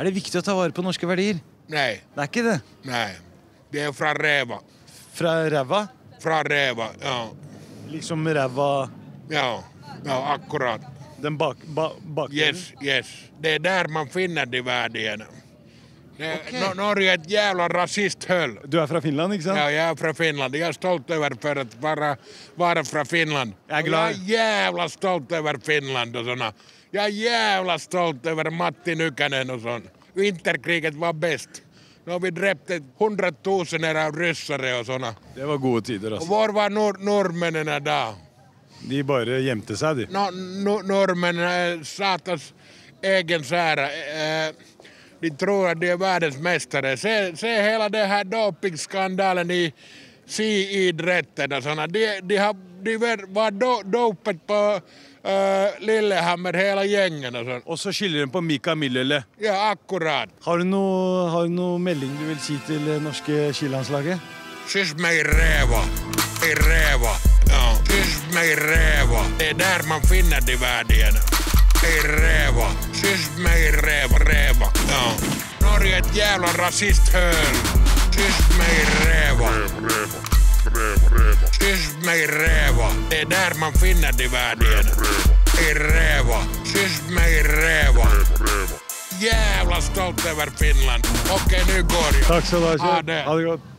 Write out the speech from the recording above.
Er det viktig å ta vare på norske verdier? Nej, Det er ikke det. nej. Det är från Reva. Fra ræva? Från Reva, ja. Liksom ræva Ja, ja akkurat. Den bak... Ba, Yes, yes. Det är där man finner de värdena. Nor- Norge är ett jävla rasisthöll. Du er fra Finland, ikke sant? Ja, jag är från Finland. Jag är stolt över för att vara, vara från Finland. Jag är Och glad. Jag är jävla stolt över Finland och såna. Jag är jävla stolt över Matti Nykänen och sånt. Vinterkriget var bäst. Nu har vi dräpt hundratusener av ryssare och såna. Det var gode tider, Och altså. var var nor norrmännen då? De de. No, no, norrmännen är satans egen sära. Eh, de tror att de är världens mästare. Se, se hela den här dopingskandalen i skiidrätten och såna. De, de, har, de var- do, dopet på uh, Lillehammer, hela gängen och sånt. Og så skylder de på Mika Myllylä. Ja, akkurat. Har du du noe melding du vil si til det norske skilandslaget? Kyss mig räva. I räva. Ja. Kyss mig räva. Det är där man finner de värdena. I räva. Är ett jävla rasisthöl. Kyss mig räva. Kyss mig räva. Det är där man finner de värdena. I räva. Kyss mig räva. Jävla stolt över Finland. Okej, nu går jag. Takk skal du ha. Det. Ha det godt.